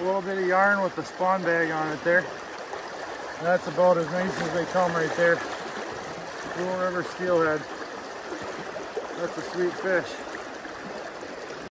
A little bit of yarn with the spawn bag on it there. That's about as nice as they come right there. Brule River Steelhead. That's a sweet fish.